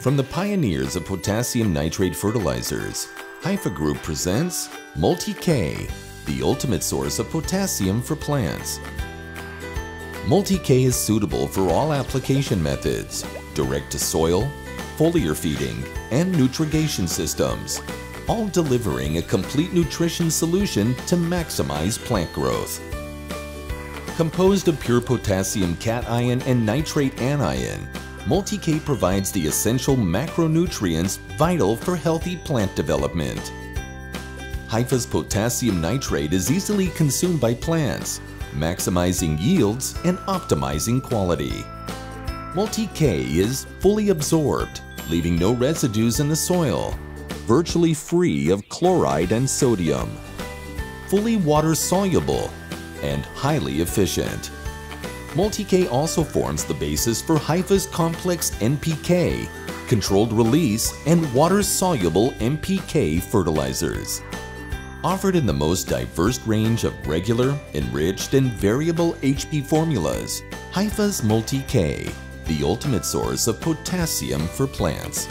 From the pioneers of potassium nitrate fertilizers, Haifa Group presents Multi-K, the ultimate source of potassium for plants. Multi-K is suitable for all application methods, direct to soil, foliar feeding, and nutrigation systems, all delivering a complete nutrition solution to maximize plant growth. Composed of pure potassium cation and nitrate anion, Multi-K provides the essential macronutrients vital for healthy plant development. Haifa's potassium nitrate is easily consumed by plants, maximizing yields and optimizing quality. Multi-K is fully absorbed, leaving no residues in the soil, virtually free of chloride and sodium, fully water-soluble, and highly efficient. Multi-K also forms the basis for Haifa's complex NPK, controlled release, and water-soluble NPK fertilizers. Offered in the most diverse range of regular, enriched, and variable HP formulas, Haifa's Multi-K, the ultimate source of potassium for plants.